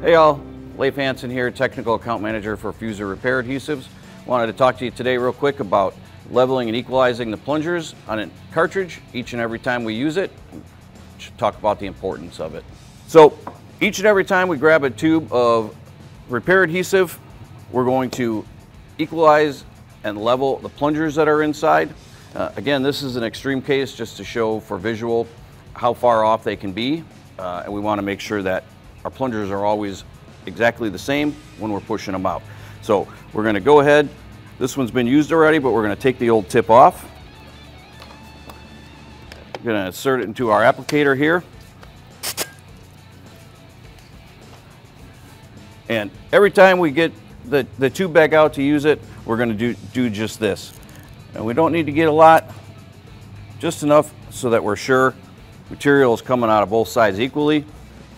Hey y'all, Leif Hansson here, Technical Account Manager for Fusor Repair Adhesives. Wanted to talk to you today real quick about leveling and equalizing the plungers on a cartridge each and every time we use it. Should talk about the importance of it. So each and every time we grab a tube of repair adhesive, we're going to equalize and level the plungers that are inside. Uh, again, this is an extreme case just to show for visual how far off they can be. Uh, and we want to make sure that our plungers are always exactly the same when we're pushing them out. So we're going to go ahead. This one's been used already, but we're going to take the old tip off. We're going to insert it into our applicator here. And every time we get the, the tube back out to use it, we're going to do, do just this. And we don't need to get a lot, just enough so that we're sure material is coming out of both sides equally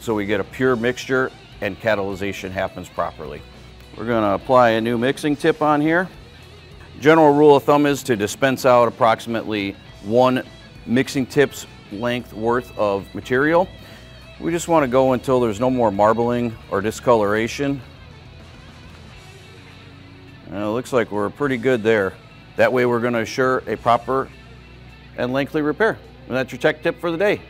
so we get a pure mixture and catalyzation happens properly. We're going to apply a new mixing tip on here. General rule of thumb is to dispense out approximately one mixing tip's length worth of material. We just want to go until there's no more marbling or discoloration. And it looks like we're pretty good there. That way we're going to assure a proper and lengthy repair. And that's your tech tip for the day.